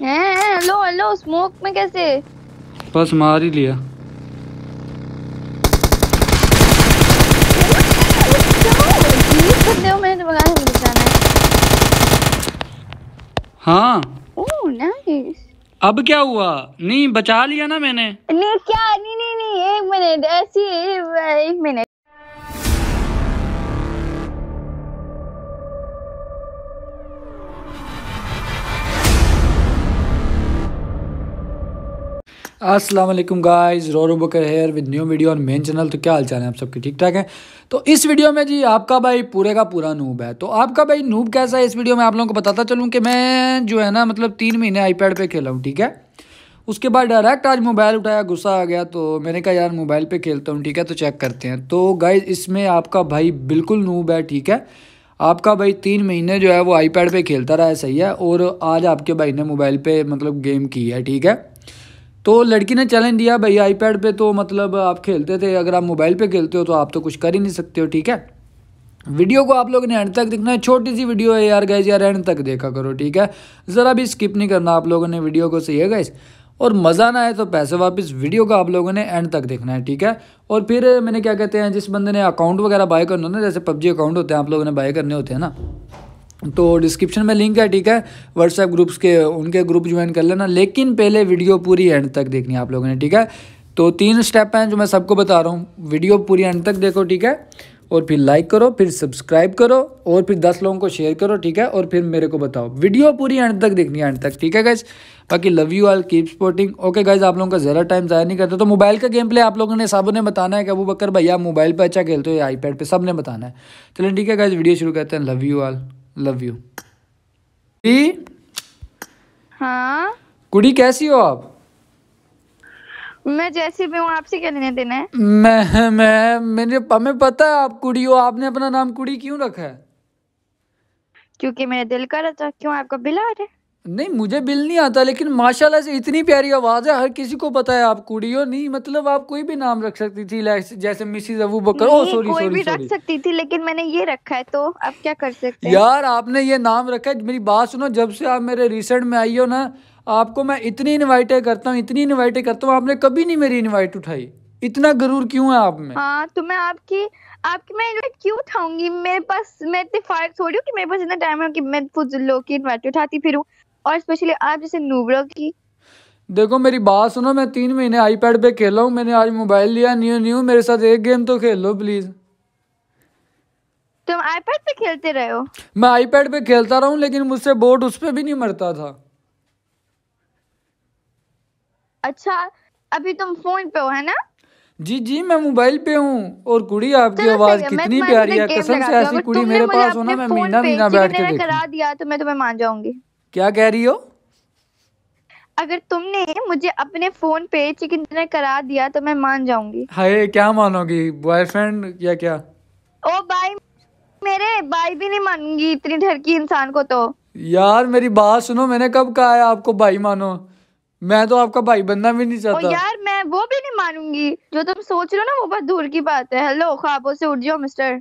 हैं hello hello smoke में कैसे? बस मार ही लिया। हाँ ओह नाइस अब क्या हुआ? नहीं बचा लिया ना मैंने। नहीं क्या? नहीं नहीं नहीं एक मिनट ऐसी एक मिनट। अस्सलाम वालेकुम guys, Roro Bakar here with new video on main channel तो क्या हाल चाल है आप सबके? ठीक ठाक हैं? तो इस वीडियो में जी आपका भाई पूरे का पूरा नूब है। तो आपका भाई नूब कैसा है? इस वीडियो में आप लोगों को बताता चलूँ कि मैं जो है ना मतलब तीन महीने आईपैड पे खेला हूँ, ठीक है? उसके बाद डायरेक्ट आज मोबाइल उठाया, गुस्सा आ गया तो मैंने कहा, यार मोबाइल पे खेलता हूँ, ठीक है? तो चेक करते हैं। तो गाइज़ इसमें आपका भाई बिल्कुल नूब है, ठीक है? आपका भाई तीन महीने जो है वो आईपैड पे खेलता रहा है, सही है? और आज आपके भाई ने मोबाइल पे मतलब गेम की है, ठीक है? तो लड़की ने चैलेंज दिया, भाई आईपैड पे तो मतलब आप खेलते थे, अगर आप मोबाइल पे खेलते हो तो आप तो कुछ कर ही नहीं सकते हो, ठीक है? वीडियो को आप लोगों ने एंड तक देखना है छोटी सी वीडियो है यार गैस यार एंड तक देखा करो, ठीक है? ज़रा भी स्किप नहीं करना आप लोगों ने वीडियो को, सही है गैस और मज़ा ना आए तो पैसे वापस वीडियो को आप लोगों ने एंड तक देखना है, ठीक है? और फिर मैंने क्या कहते हैं, जिस बंदे ने अकाउंट वगैरह बाय करना ना, जैसे पबजी अकाउंट होते हैं, आप लोगों ने बाय करने होते हैं ना तो डिस्क्रिप्शन में लिंक है, ठीक है? व्हाट्सएप ग्रुप्स के, उनके ग्रुप ज्वाइन कर लेना, लेकिन पहले वीडियो पूरी एंड तक देखनी है आप लोगों ने, ठीक है? तो तीन स्टेप हैं जो मैं सबको बता रहा हूँ। वीडियो पूरी एंड तक देखो, ठीक है? और फिर लाइक करो, फिर सब्सक्राइब करो, और फिर दस लोगों को शेयर करो, ठीक है? और फिर मेरे को बताओ। वीडियो पूरी एंड तक देखनी है एंड तक, ठीक है गाइज़ बाकी love you all keep sporting okay guys आप लोगों का ज़्यादा टाइम ज़ाया नहीं करता। तो मोबाइल का गेम प्ले आप लोगों ने सबने बताना है कि अबू बकर भैया मोबाइल पर अच्छा खेलते हो या आईपैड पर सबने बताना है। चलिए ठीक है गाइज़ वीडियो शुरू करते हैं। Love you all love you हाँ? कुड़ी कैसी हो आप? मैं जैसी भी हूँ आपसे क्या लेने देना है? मैं मैं मैंने हमें पता है आप कुड़ी हो आपने अपना नाम कुड़ी क्यों रखा है? क्योंकि मेरे दिल कर रहा था क्यों आपका बिला रहा है? नहीं मुझे बिल नहीं आता लेकिन माशाल्लाह से इतनी प्यारी आवाज़ है हर किसी को पता है आप कुड़ी हो नहीं मतलब आप कोई भी नाम रख सकती थी जैसे Mrs Abu Bakar oh sorry कोई सॉरी भी रख सकती थी लेकिन मैंने ये रखा है तो आप क्या कर सकते हैं? यार आपने ये नाम रखा है मेरी बात सुनो जब से आप मेरे रिसेंट में आई हो ना आपको मैं इतनी इनवाइटें करता हूँ इतनी इनवाइटें करता हूँ आपने कभी नहीं मेरी इन्वाइट उठाई। इतना गरूर क्यों है आप में? हाँ तो मैं आपकी आपकी मैं इनवाइट क्यों उठाऊँगी? मेरे पास मैं इतनी फायर थोड़ी हूँ कि मेरे पास इतना टाइम है कि मैं फुजूल लोग की इनवाइट उठाती फिरूं। और स्पेशली आप जैसे नूबरों की देखो मेरी बात सुनो मैं तीन महीने आईपैड पे खेला हूँ मैंने आज मोबाइल लिया न्यू न्यू मेरे साथ एक गेम तो खेल लो प्लीज़ तुम आईपैड पे खेलते रहे हो? मैं आईपैड पे खेलता रहा हूँ लेकिन मुझसे बोर्ड उस पर भी नहीं मरता था। अच्छा अभी तुम फ़ोन पे हो है ना? जी जी मैं मोबाइल पे हूँ और कुड़ी आपकी आवाज़ कितनी प्यारी है कसम से ऐसी कुड़ी मेरे पास हो ना मैं महीना महीना बैठ के देखूँ। करा दिया तो मैं तुम्हें मान जाऊँगी। क्या कह रही हो? अगर तुमने मुझे अपने फ़ोन पे चिकन डिनर करा दिया तो मैं मान जाऊँगी। हाय क्या मानोगी? बॉयफ्रेंड या क्या? ओ भाई मेरे भाई भी नहीं मानूँगी इतनी डर की इंसान को तो। यार मेरी बात सुनो मैंने कब कहा है आपको भाई मानो? मैं तो आपका भाई बनना भी नहीं ओ चाहता। यार मैं वो भी नहीं मानूँगी। जो तुम सोच रहे हो ना वो बहुत दूर की बात है। हेलो ख्वाबों से उठ जाओ मिस्टर।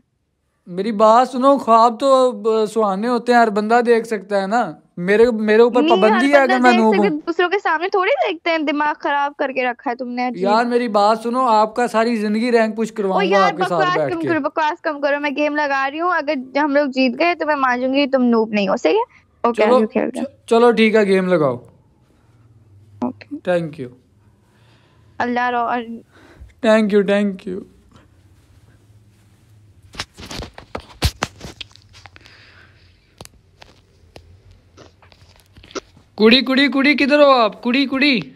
मेरी बात सुनो ख्वाब तो सुहाने होते हैं हर बंदा देख सकता है ना। मेरे मेरे ऊपर पाबंदी है अगर मैं नूब हूँ दूसरों के सामने थोड़ी देखते हैं दिमाग खराब करके रखा है तुमने यार मेरी बात सुनो आपका सारी ज़िंदगी रैंक पुश करवाऊँगा आपके साथ बैठ के। बकवास कम करो मैं गेम लगा रही हूँ अगर हम लोग जीत गए तो मैं मान जाऊँगी तुम नूब नहीं हो सही है? ओके चलो ठीक है गेम लगाओ। ओके थैंक यू अल्लाह रो थैंक यू थैंक यू कुड़ी कुड़ी कुड़ी किधर हो आप? कुड़ी कुड़ी।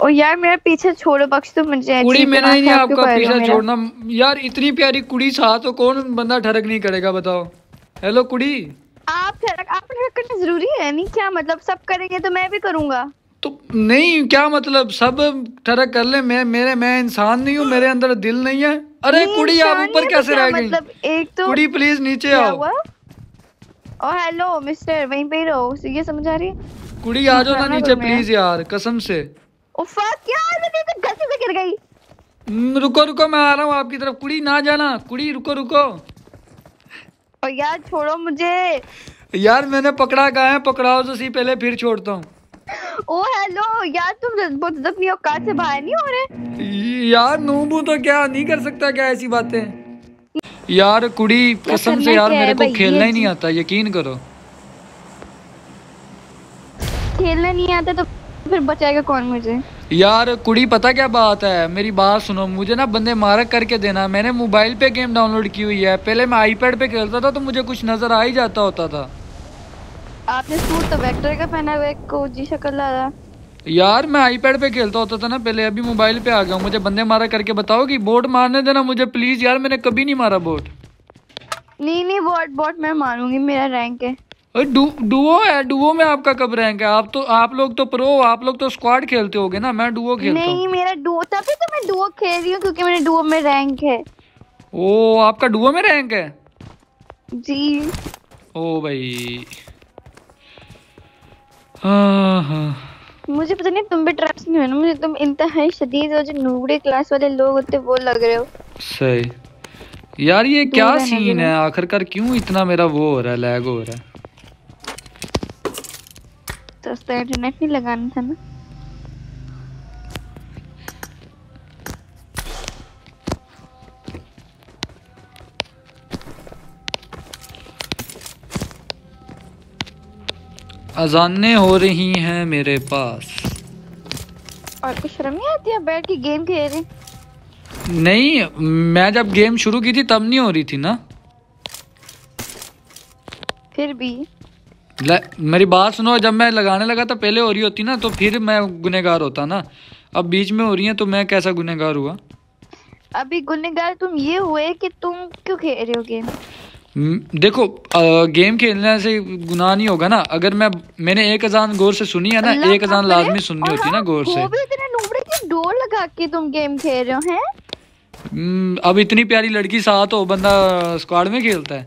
ओ यार मेरा पीछे छोड़ो बख्श तो मुझे कुड़ी मैंने नहीं आपका पीछा छोड़ना। यार इतनी प्यारी कुड़ी साथ तो कौन बंदा ठरक नहीं करेगा बताओ। हेलो कुड़ी। आप ठरक आप ठरक करना ज़रूरी है नहीं क्या मतलब सब करेंगे तो मैं भी करूँगा। तो नहीं क्या मतलब सब ठरक कर ले मैं मेरे मैं इंसान नहीं हूँ मेरे अंदर दिल नहीं है। अरे कुड़ी आप ऊपर तो कैसे रह गई? मतलब एक तो कुड़ी प्लीज़ नीचे आओ। ओ हेलो मिस्टर वहीं पे ही रहो। ये समझ आ रही है? कुड़ी आ जाओ ना नीचे प्लीज़ यार कसम से। ओ फक यार मैं तो गलती से गिर गई। रुको रुको मैं आ रहा हूँ आपकी तरफ़। कुड़ी ना जाना। कुड़ी रुको रुको। ओ यार छोड़ो मुझे। यार मैंने पकड़ा कहा है? पकड़ाओ तो सी पहले फिर छोड़ता हूँ। ओ हेलो यार तुम बहुत अपनी औकात से बाहर नहीं हो रहे? यार नूबू तो क्या? नहीं कर सकता क्या ऐसी बातें? यार कुड़ी कसम से यार मेरे को खेलना ही नहीं आता यकीन करो। खेलना नहीं आता तो फिर बचाएगा कौन मुझे? यार कुड़ी पता क्या बात है? मेरी बात सुनो मुझे ना बंदे मारक करके देना। मैंने मोबाइल पे गेम डाउनलोड की हुई है। पहले मैं आईपैड पे खेलता था तो मुझे कुछ नज़र आ ही जाता होता था। आपने सूट तो वेक्टर का पहना हुआ है को जी शक्ल ला यार मैं आईपैड पे खेलता होता था ना पहले अभी मोबाइल पे आ गया हूँ। मुझे बंदे मारा करके बताओ कि बोट मारने देना मुझे प्लीज़ यार मैंने कभी नहीं मारा बोट नहीं नहीं बोट बोट मैं मारूँगी मेरा रैंक है। डुओ है डुओ में आपका कब रैंक है? आप तो आप लोग तो प्रो आप लोग तो स्क्वाड खेलते होगे ना मैं डुओ खेलता नहीं मेरा डुओ तभी तो मैं डुओ खेल रही हूँ क्योंकि मेरे डुओ में रैंक है। ओ आपका डुओ में रैंक है? जी। ओ भाई। हाँ हाँ। मुझे पता नहीं तुम भी ट्रस्ट नहीं हो ना मुझे तुम इंतहाई शदीद और जो नूबड़े क्लास वाले लोग होते वो लग रहे हो। सही। यार ये क्या सीन है? आखिरकार क्यों इतना मेरा वो हो रहा है लैग हो रहा है? तो इंटरनेट नहीं लगाना था ना? अजाने हो रही हैं मेरे पास। और कुछ शर्म नहीं आती है बैठ के गेम खेल रहे नहीं मैं जब गेम शुरू की थी तब नहीं हो रही थी ना। फिर भी? मेरी बात सुनो जब मैं लगाने लगा था पहले हो रही होती ना तो फिर मैं गुनेगार होता ना। अब बीच में हो रही है तो मैं कैसा गुनेगार हुआ? अभी गुनेगार तुम ये हुए कि तुम क्यों खेल रहे हो गेम? देखो आ, गेम खेलने से गुनाह नहीं होगा ना। अगर मैं मैंने एक अजान गौर से सुनी है ना एक अजान लाजमी सुननी होती है ना गौर से। डोर लगा के तुम गेम खेल रहे हो हैं? अब इतनी प्यारी लड़की साथ हो बंदा स्क्वाड में खेलता है।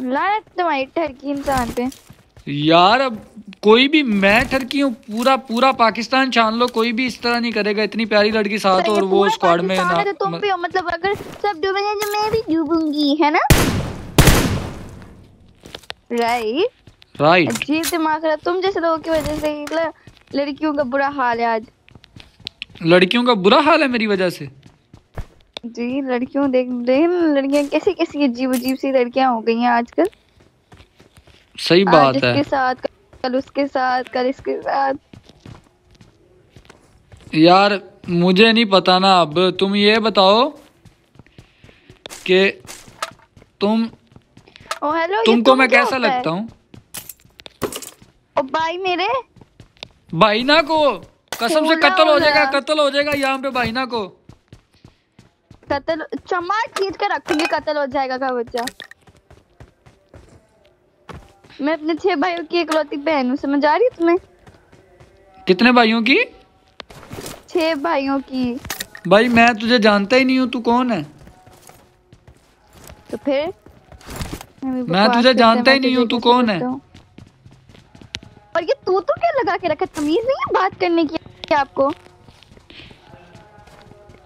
लानत तुम्हारी ठरकी इंसान पे। यार अब कोई भी मैं ठरकी हूँ पूरा पूरा पाकिस्तान छान लो कोई भी इस तरह नहीं करेगा इतनी प्यारी लड़की साथ और वो स्क्वाड में ना तो तुम भी हो मतलब अगर सब डूबेंगे तो मैं भी डूबूँगी है ना? राइट राइट अजीब दिमाग है तुम जैसे लोगों की वजह से लड़कियों का बुरा हाल है आज। लड़कियों का बुरा हाल है मेरी वजह से? जी लड़कियों देख देख लड़कियाँ कैसी कैसी अजीब अजीब सी लड़कियाँ हो गई हैं आजकल। सही बात है। इसके साथ कल उसके साथ कल इसके साथ। यार मुझे नहीं पता ना अब। तुम ये बताओ कि तुम ओ हेलो तुमको मैं कैसा लगता हूँ? ओ भाई मेरे? भाई ना को। कसम से कत्ल हो जाएगा कत्ल हो जाएगा यहाँ पे भाई ना को। कत्ल चमाट खींच कर रखूँगी कत्ल हो जाएगा का बच्चा? मैं अपने छह भाइयों की इकलौती बहन हूँ समझ आ रही है तुम्हें? कितने भाइयों की? छह भाइयों की। भाई मैं तुझे जानता ही नहीं हूँ तू कौन है? तो फिर? मैं तुझे जानता ही नहीं हूँ तू कौन है? और ये तू तो क्या लगा के रखा तमीज नहीं है बात करने की क्या आपको?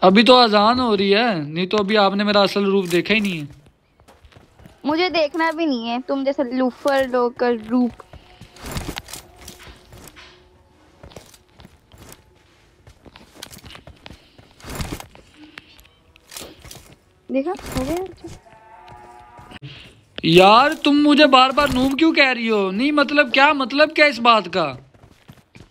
अभी तो आजान हो रही है नहीं तो अभी आपने मेरा असल रूप देखा ही नहीं है। मुझे देखना भी नहीं है। तुम जैसे लूफर लोग का रूप। देखा? हो गया? यार तुम मुझे बार बार नूब क्यों कह रही हो? नहीं मतलब क्या? मतलब क्या इस बात का?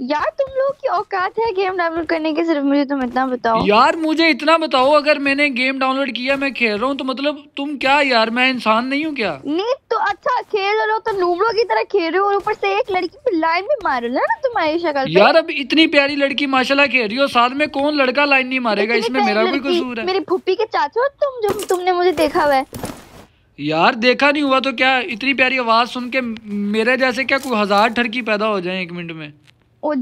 यार लोग की औकात है गेम डाउनलोड करने की? सिर्फ़ मुझे तुम इतना बताओ। यार मुझे इतना बताओ अगर मैंने गेम डाउनलोड किया मैं खेल रहा हूँ तो मतलब तुम क्या यार मैं इंसान नहीं हूँ क्या? नहीं तो अच्छा खेल रहे हो तो नूबड़ों की तरह खेल रहे हो और ऊपर से एक लड़की पे लाइन भी मार रहे ना तुम्हारी शक्ल यार अब इतनी प्यारी लड़की माशाल्लाह खेल रही हो साथ में कौन लड़का लाइन नहीं मारेगा? इसमें मेरा भी कसूर है। मेरी फुप्पी के चाचो तुम जो तुमने मुझे देखा हुआ है। यार देखा नहीं हुआ तो क्या इतनी प्यारी आवाज़ सुन के मेरे जैसे क्या कोई हज़ार ठरकी पैदा हो जाए एक मिनट में? ओ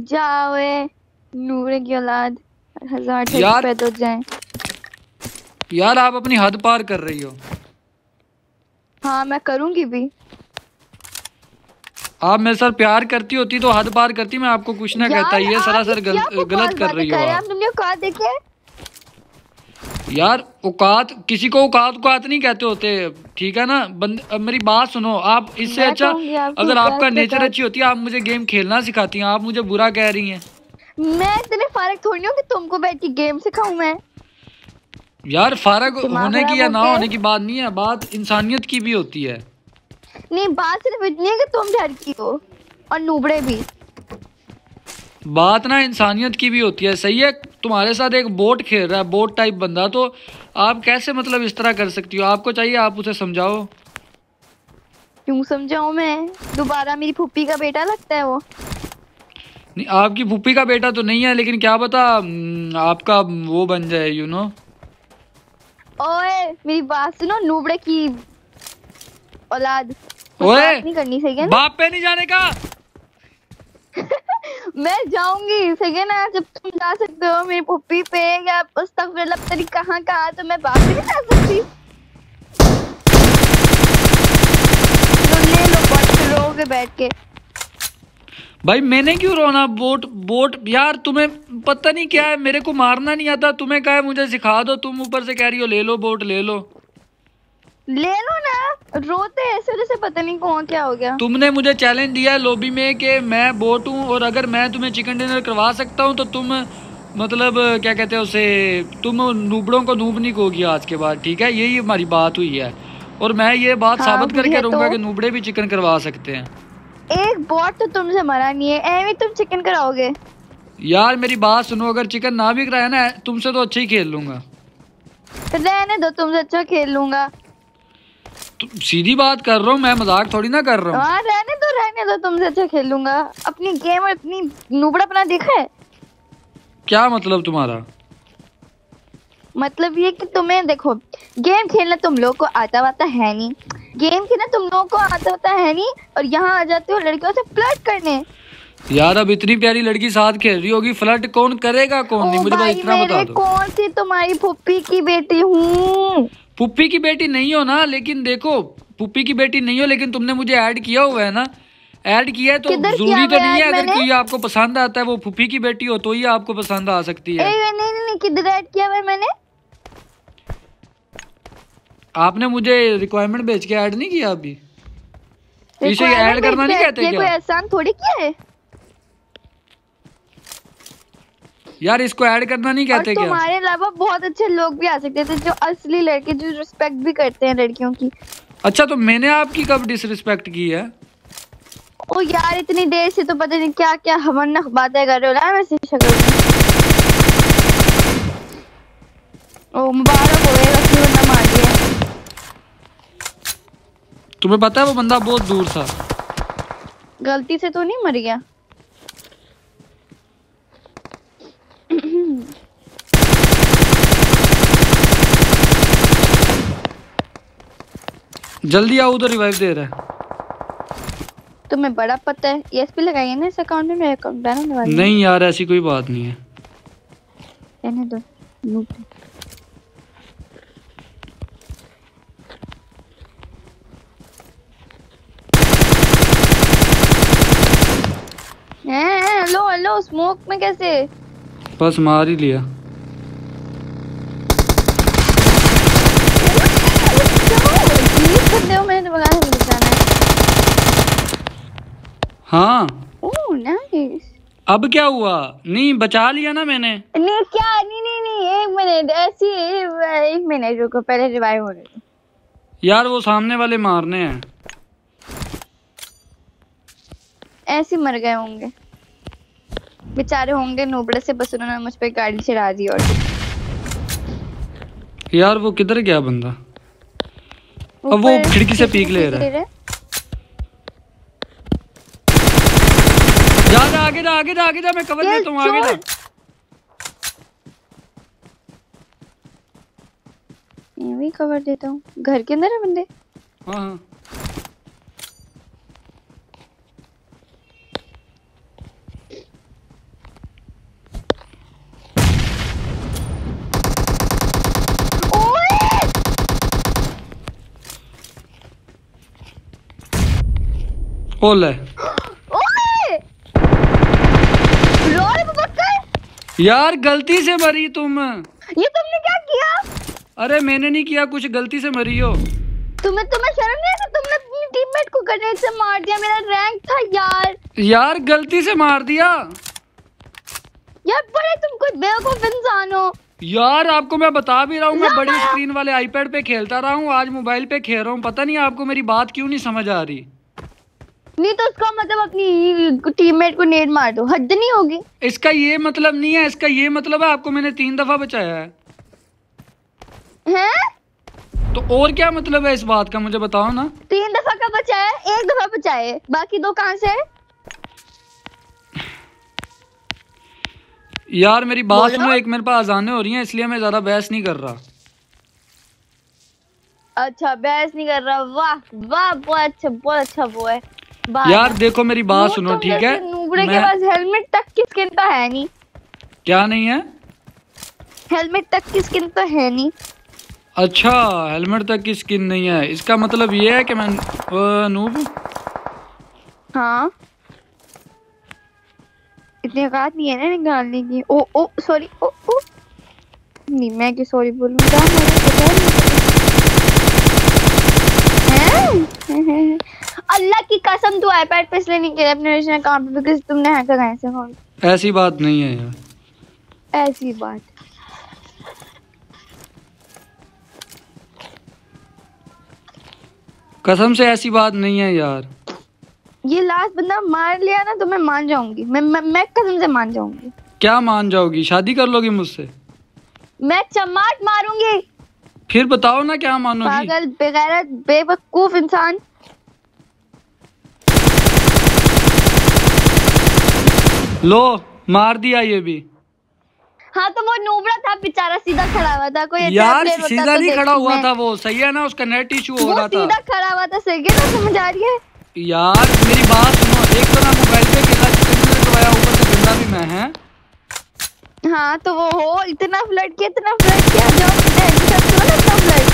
नूरे की औलाद। हज़ार यार तो जाए। यार आप अपनी हद पार कर रही हो। हाँ मैं करूँगी भी। आप मेरे साथ प्यार करती होती तो हद पार करती मैं आपको कुछ ना कहता। ये सरासर गल, गलत कर रही हो आप। तुमने कहा देखे। यार औकात किसी को औकात औकात नहीं कहते होते। ठीक है ना? बंद अब मेरी बात सुनो आप इससे अच्छा अगर आपका नेचर। अच्छी होती है आप मुझे गेम खेलना सिखाती हैं आप मुझे बुरा कह रही हैं। मैं इतने फारग थोड़ी हूँ कि तुमको बैठ के गेम सिखाऊं मैं। यार फारग होने की या ना? होने की बात नहीं है बात इंसानियत की भी होती है। नहीं बात सिर्फ़ इतनी है कि तुम डर की हो और नूबड़े भी। बात ना इंसानियत की भी होती है सही है? तुम्हारे साथ एक बोट खेल रहा है बोट टाइप बंदा तो आप कैसे मतलब इस तरह कर सकती हो? आपको चाहिए आप उसे समझाओ। क्यों समझाऊं मैं? दोबारा मेरी फूफी का बेटा लगता है वो। नहीं आपकी फूफी का बेटा तो नहीं है लेकिन क्या पता हम्म, आपका वो बन जाए यू नो ओए मेरी बात सुनो नूबड़े की औलाद। ओए! नहीं करनी सही है बाप पे नहीं जाने का। मैं जाऊँगी सही है ना? जब तुम जा सकते हो मेरी पुप्पी पे, या उस तक मतलब तेरी कहाँ कहाँ तो मैं बाप नहीं जा सकती। लो ले लो बट रोगे बैठ के। भाई, मैंने क्यों रोना? बोट बोट, यार, तुम्हें पता नहीं क्या है? मेरे को मारना नहीं आता। तुम्हें क्या है मुझे सिखा दो, तुम ऊपर से कह रही हो, ले लो, बोट, ले लो। ले लो ना। रोते ऐसे जैसे पता नहीं कौन क्या हो गया। तुमने मुझे चैलेंज दिया है लॉबी में कि मैं बोट हूँ और अगर मैं तुम्हें चिकन डिनर करवा सकता हूँ तो तुम मतलब क्या कहते हैं उसे तुम नूबड़ों को नूब नहीं कहोगी आज के बाद ठीक है? यही हमारी बात हुई है। और मैं ये बात हाँ, साबित करके रहूँगा तो। कि नूबड़े भी चिकन करवा सकते हैं। एक बॉट तो तुमसे मरा नहीं है तुम चिकन कराओगे। यार मेरी बात सुनो अगर चिकन ना भी कराया ना तुमसे तो अच्छा ही खेल लूँगा। रहने दो तुमसे अच्छा खेल लूँगा। सीधी बात कर रहा हूँ मैं मज़ाक थोड़ी ना कर रहा हूँ। हाँ रहने दो रहने दो तुमसे अच्छा खेल लूँगा अपनी गेम और अपनी नुबड़ापना देखा है? क्या मतलब तुम्हारा? मतलब ये कि तुम्हें देखो गेम खेलना तुम लोग को आता वाता है नहीं। गेम खेलना तुम लोग को आता वाता है नहीं और यहाँ आ जाते हो लड़कियों से फ्लर्ट करने। यार अब इतनी प्यारी लड़की साथ खेल रही होगी फ्लर्ट कौन करेगा कौन नहीं? मुझे इतना बता दो। कौन सी तुम्हारी फुप्पी की बेटी हूँ? पुप्पी की बेटी नहीं हो ना लेकिन देखो पुप्पी की बेटी नहीं हो लेकिन तुमने मुझे ऐड किया हुआ है ना। ऐड किया है तो ज़रूरी तो नहीं है अगर कोई आपको पसंद आता है वो पुप्पी की बेटी हो तो ही आपको पसंद आ सकती है। नहीं नहीं नहीं किधर ऐड किया हुआ मैंने? आपने मुझे रिक्वायरमेंट भेज के ऐड नहीं किया अभी? इसे ऐड करना नहीं कहते ये कोई क्या? एहसान थोड़ी किया है? यार इसको ऐड करना नहीं और कहते क्या? तुम्हारे अलावा बहुत अच्छे लोग भी आ सकते थे जो असली लड़के जो रिस्पेक्ट भी करते हैं लड़कियों की। अच्छा तो मैंने आपकी कब डिसरिस्पेक्ट की है? ओ यार इतनी देर से तो पता नहीं क्या क्या हमनक बातें कर रहे हो ना वैसे शक्ल ओ मुबारक हो गए रस्सी बंदा मार दिया। तुम्हें पता है वो बंदा बहुत दूर था। गलती से तो नहीं मर गया? जल्दी आओ उधर रिवाइव दे रहा है तुम्हें बड़ा पता है एसपी लगाइए ना इस अकाउंट में मेरा अकाउंट बैन होने वाला है। नहीं यार ऐसी कोई बात नहीं है रहने दो। हैं, हैं, हेलो हेलो स्मोक में कैसे बस मार ही लिया। हो। है है हाँ ओह नाइस अब क्या हुआ? नहीं बचा लिया ना मैंने। नहीं क्या? नहीं नहीं नहीं एक मिनट ऐसी एक मिनट रुको पहले रिवाइव होने दो यार वो सामने वाले मारने हैं। ऐसे मर गए होंगे। बेचारे होंगे नोबड़े से बस उन्होंने मुझ पे गाड़ी चढ़ा दी और यार वो किधर गया बंदा? अब वो खिड़की से पीक ले रहा है। जा जा आगे जा आगे जा आगे जा मैं कवर देता हूँ आगे जा। ये भी कवर देता हूँ। घर के अंदर है बंदे? हाँ हाँ ओए ओ ले ओए लॉरी बकर यार गलती से मरी तुम। ये तुमने क्या किया? अरे मैंने नहीं किया कुछ गलती से मरी हो। तुम्हें तुम्हें शर्म नहीं आता तुमने अपनी टीममेट को ग्रेनेड से मार दिया? मेरा रैंक था यार। यार गलती से मार दिया। यार बड़े तुम कोई बेवकूफ़ इंसान हो। यार आपको मैं बता भी रहा हूँ मैं बड़ी स्क्रीन वाले आईपैड पे खेलता रहा हूँ आज मोबाइल पे खेल रहा हूँ। पता नहीं आपको मेरी बात क्यों नहीं समझ आ रही? नहीं तो उसका मतलब अपनी टीममेट को नेड मार दो। हद नहीं होगी। इसका ये मतलब नहीं है इसका ये मतलब है आपको मैंने तीन दफ़ा बचाया है। हैं? तो और क्या मतलब है इस बात का मुझे बताओ ना। तीन दफ़ा का बचाया एक दफ़ा बचाए। बाकी दो कहाँ से यार मेरी बात। सुनो एक मेरे पास आजाने हो रही है इसलिए मैं ज़्यादा बहस नहीं कर रहा। अच्छा बहस नहीं कर रहा। वाह वाह बहुत अच्छा बहुत अच्छा वो है। यार देखो मेरी बात सुनो तुम ठीक है? नूबड़े के पास हेलमेट तक की स्किन तो है नहीं। क्या नहीं है? हेलमेट तक की स्किन तो है नहीं। अच्छा हेलमेट तक की स्किन नहीं है। इसका मतलब ये है कि मैं नूब हाँ? इतनी औकात नहीं है ना निकालने की। Oh oh sorry oh oh. नहीं मैं क्यों सॉरी बोलूँगा हैं? अल्लाह की कसम तू आईपैड पे इसलिए नहीं किया अपने ओरिजिनल अकाउंट पे बिकॉज़ तुमने हैकर कहाँ से फ़ोन ऐसी बात नहीं है यार। ऐसी बात। कसम से ऐसी बात नहीं है यार। ये लास्ट बंदा मार लिया ना तो मैं मान जाऊँगी। मैं मैं, मैं कसम से मान जाऊँगी। क्या मान जाओगी? शादी कर लोगी मुझसे? मैं चमाट मारूँगी। फिर बताओ ना क्या मानोगी? पागल बेगैरत बेवकूफ़ इंसान। लो मार दिया ये भी। हाँ तो वो नूबड़ा था बेचारा सीधा खड़ा हुआ था कोई यार सीधा तो नहीं खड़ा हुआ था वो सही है ना उसका नेट इशू हो वो रहा सीधा खड़ा हुआ था सही है ना समझ आ रही है? यार मेरी बात सुनो एक तो ना मोबाइल पे खेला करवाया ऊपर से गंदा भी मैं है। हाँ तो वो हो इतना फ्लड किया इतना फ्लड किया इतना फ्लड।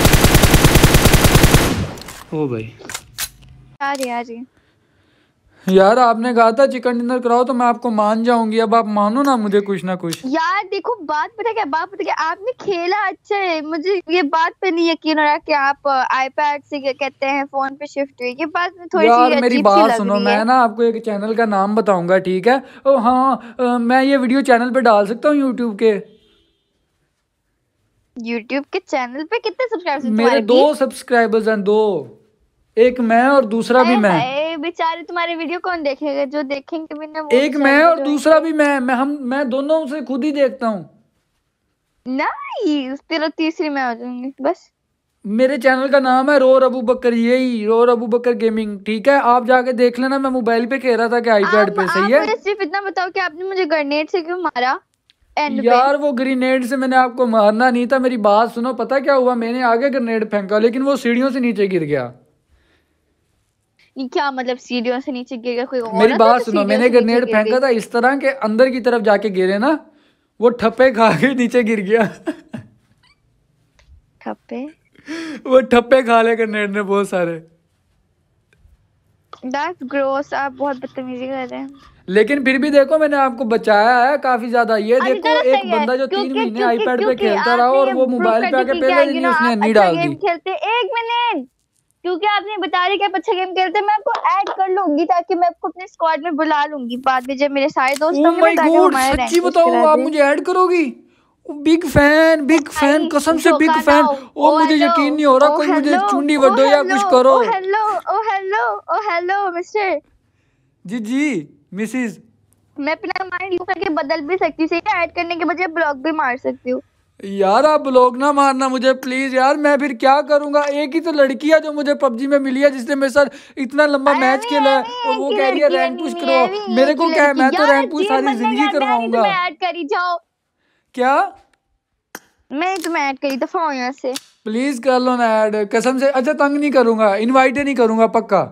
ओ भाई। आ रही आ रही यार आपने कहा था चिकन डिनर कराओ तो मैं आपको मान जाऊँगी। अब आप मानो ना मुझे कुछ ना कुछ। यार देखो बात पता क्या बात पता क्या आपने खेला अच्छा है। मुझे ये बात पे नहीं यकीन हो रहा कि आप आईपैड से क्या कहते हैं फ़ोन पे शिफ्ट हुई। ये बात में थोड़ी यार सी मेरी बात सुनो मैं ना आपको एक चैनल का नाम बताऊँगा ठीक है? ओ हाँ मैं ये वीडियो चैनल पे डाल सकता हूँ यूट्यूब के? यूट्यूब के चैनल पे कितने सब्सक्राइबर्स मेरे दो सब्सक्राइबर्स हैं दो। एक मैं और दूसरा भी मैं। बेचारे तुम्हारे वीडियो कौन देखेगा? जो देखेंगे भी ना एक मैं और दूसरा भी मैं मैं हम मैं दोनों से खुद ही देखता हूँ। नाइस तेरा तीसरी मैं हो जाऊँगी बस। मेरे चैनल का नाम है रोर अबू बकर यही रोर अबू बकर गेमिंग ठीक है? आप जाके देख लेना मैं मोबाइल पे कह रहा था कि आईपैड पे सही है? मुझे सिर्फ़ इतना बताओ कि आपने मुझे ग्रेनेड से क्यों मारा? एंड यार वो ग्रेनेड से मैंने आपको मारना नहीं था मेरी बात सुनो पता क्या हुआ? मैंने आगे ग्रेनेड फेंका लेकिन वो सीढ़ियों से नीचे गिर गया। ये क्या मतलब सीढ़ियों से नीचे गिर गया कोई और मेरी बात सुनो मैंने ग्रेनेड फेंका था इस तरह के अंदर की तरफ़ जाके गिरे ना वो ठप्पे खा के नीचे गिर गया। ठप्पे? वो ठप्पे खा ले ग्रेनेड ने बहुत सारे। दैट्स ग्रोस आप बहुत बदतमीजी कर रहे हैं। लेकिन फिर भी देखो मैंने आपको बचाया है काफ़ी ज़्यादा। ये देखो एक बंदा जो तीन महीने आईपैड पे खेलता रहा और वो मोबाइल पे आके पहले ही उसने आप नहीं अच्छा डाल दी। खेलते एक मिनट क्योंकि आपने बता दिया कि आप अच्छा गेम खेलते हैं, मैं आपको ऐड कर लूँगी ताकि मैं आपको अपने स्क्वाड में बुला लूँगी बाद में जब मेरे सारे दोस्त ताकि गॉड हमारे सच्ची बताओ आप मुझे ऐड करोगी? बिग फ़ैन बिग फ़ैन कसम से बिग फ़ैन ओ मुझे यकीन नहीं हो रहा कोई मुझे चुंडी ओ बड्डो या कुछ करो। ओ hello oh hello oh hello mister ji ji Mrs मैं अपना माइंड यूज़ करके बदल भी सकती हूँ ऐड करने के बजाय ब्लॉक भी मार सकती हूँ। यार आप ब्लॉग ना मारना मुझे प्लीज़ यार मैं फिर क्या करूँगा? एक ही तो लड़की है जो मुझे पबजी में मिली है जिसने मेरे साथ इतना लंबा मैच खेला है और वो कह रही है रैंक पुश करो। मेरे को क्या है मैं तो रैंक पुश सारी ज़िंदगी करवाऊँगा। ऐड करी जाओ क्या? मैं तुम्हें ऐड करी दफ़ा हूँ यहाँ से। प्लीज़ कर लो ना ऐड कसम से। अच्छा तंग नहीं करूँगा इनवाइट नहीं करूँगा पक्का।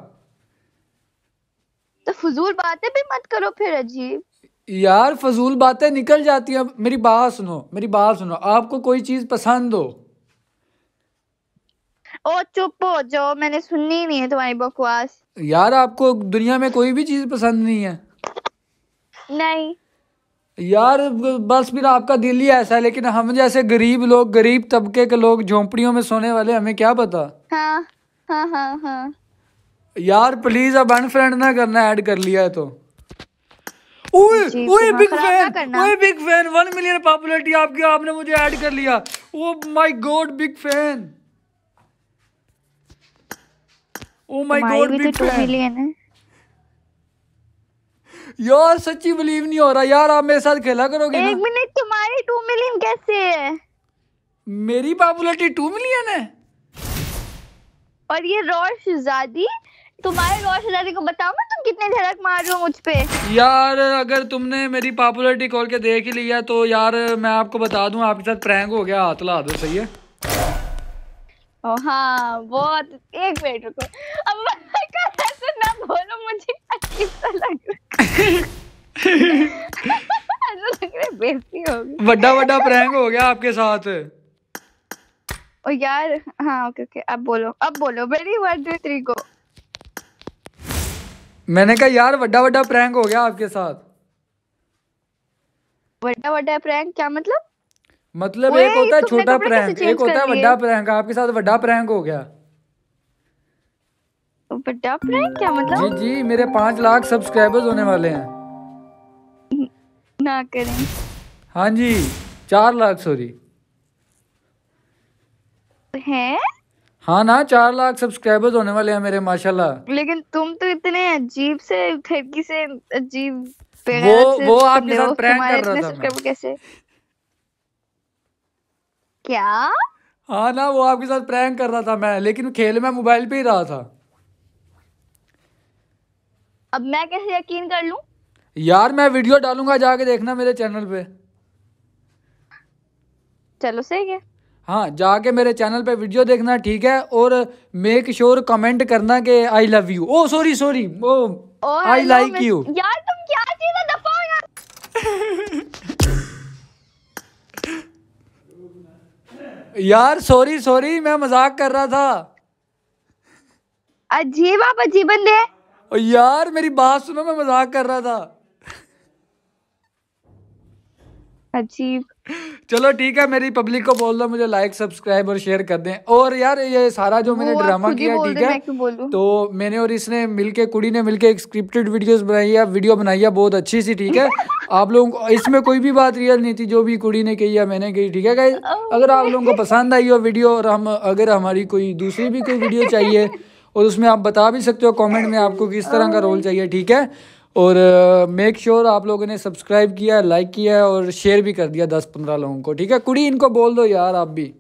तो फजूल बातें भी मत करो फिर अजीब। यार फजूल बातें निकल जाती हैं। मेरी बात सुनो मेरी बात सुनो। आपको कोई चीज़ पसंद हो? ओ चुप हो जाओ। मैंने सुननी नहीं है तुम्हारी बकवास। यार आपको दुनिया में कोई भी चीज़ पसंद नहीं है। नहीं। यार बस फिर आपका दिल ही ऐसा है लेकिन हम जैसे गरीब लोग गरीब तबके के लोग झोंपड़ियों में सोने वाले हमें क्या पता? हाँ हाँ हाँ हाँ। यार प्लीज़ अब अनफ्रेंड ना करना ऐड कर लिया है तो। ओए ओए बिग फ़ैन ओए big fan one million popularity आपकी आपने मुझे ऐड कर लिया। ओ my god big fan oh my god big fan million है। यार सच्ची बिलीव नहीं हो रहा। यार आप मेरे साथ खेला करोगे एक मिनट तुम्हारी टू मिलियन कैसे है? मेरी पॉपुलैरिटी टू मिलियन है? और ये रोश शहजादी तुम्हारे रोश शहजादी को बताओ मैं तुम कितने झलक मार रहे हो मुझ पे? यार अगर तुमने मेरी पॉपुलरिटी खोल के देख ही लिया तो यार मैं आपको बता दूँ आपके साथ प्रैंक हो गया हाथ ला दो सही है? ओ हाँ बहुत एक मिनट रुको। अब ऐसे ना बोलो मुझे अजीब सा लग रहा है। ऐसा लग रहा बेइज्जती होगी बड़ा बड़ा प्रैंक हो गया आपके साथ। ओ यार हाँ ओके ओके अब बोलो अब बोलो रेडी वन टू थ्री को मैंने कहा यार बड़ा बड़ा प्रैंक हो गया आपके साथ. बड़ा बड़ा प्रैंक क्या मतलब? मतलब एक होता है छोटा प्रैंक एक होता है? बड़ा प्रैंक आपके साथ बड़ा प्रैंक हो गया। बड़ा प्रैंक क्या मतलब? जी जी मेरे पाँच लाख सब्सक्राइबर्स होने वाले हैं। ना करें। हाँ जी चार लाख सॉरी हैं? हाँ ना चार लाख सब्सक्राइबर्स होने वाले हैं मेरे माशाल्लाह। लेकिन तुम तो इतने अजीब से खिड़की से अजीब वो- वो आपके साथ तुम्हारे कर रहा था मैं। कैसे? क्या? हाँ ना वो आपके साथ प्रैंक कर रहा था मैं लेकिन खेल में मोबाइल पे ही रहा था। अब मैं कैसे यकीन कर लूँ? यार मैं वीडियो डालूँगा जाके देखना मेरे चैनल पे। चलो सही है। हाँ जाके मेरे चैनल पे वीडियो देखना ठीक है? और मेक श्योर कमेंट करना कि I love you oh sorry sorry oh I like you यार तुम क्या चीज़ है? दफ़ा यार। यार सॉरी सॉरी मैं मज़ाक कर रहा था। अजीब आप अजीब बंदे यार मेरी बात सुनो मैं मज़ाक कर रहा था। अजीब चलो ठीक है मेरी पब्लिक को बोल दो मुझे लाइक सब्सक्राइब और शेयर कर दें। और यार ये सारा जो मैंने ड्रामा किया ठीक है? तो मैंने और इसने मिलके कुड़ी ने मिलके एक स्क्रिप्टेड वीडियोस बनाई है वीडियो बनाई है बहुत अच्छी सी ठीक है? आप लोगों को इसमें कोई भी बात रियल नहीं थी जो भी कुड़ी ने कही है मैंने कही ठीक है गाइस अगर आप लोगों को पसंद आई हो वीडियो और हम अगर हमारी कोई दूसरी भी कोई वीडियो चाहिए और उसमें आप बता भी सकते हो कमेंट में आपको किस तरह का रोल चाहिए ठीक है? और मेक uh, श्योर sure आप लोगों ने सब्सक्राइब किया लाइक किया और शेयर भी कर दिया दस पंद्रह लोगों को ठीक है? कुड़ी इनको बोल दो यार आप भी।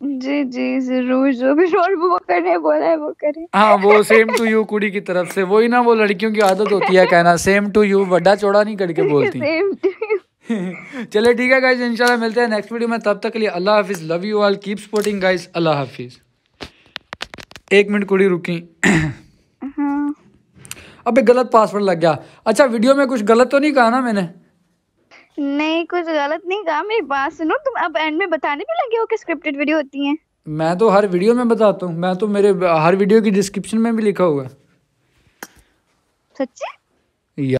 जी जी ज़रूर जो भी रोल वो करने बोला है वो करें। हाँ वो सेम टू यू कुड़ी की तरफ़ से वही ना वो लड़कियों की आदत होती है कहना सेम टू यू बड़ा चौड़ा नहीं करके बोलती। सेम टू यू चले ठीक है गाइज़ इंशाल्लाह मिलते हैं नेक्स्ट वीडियो में तब तक के लिए अल्लाह हाफिज love you all keep supporting guys अल्लाह हाफिज। एक मिनट कुड़ी रुकी। अबे गलत पासवर्ड लग गया। अच्छा वीडियो में कुछ गलत तो नहीं कहा ना मैंने? नहीं कुछ गलत नहीं कहा। मेरी बात सुनो तुम अब एंड में बताने भी लगे हो कि स्क्रिप्टेड वीडियो होती हैं। मैं तो हर वीडियो में बताता हूँ। मैं तो मेरे हर वीडियो की डिस्क्रिप्शन में भी लिखा हुआ है। सच्ची?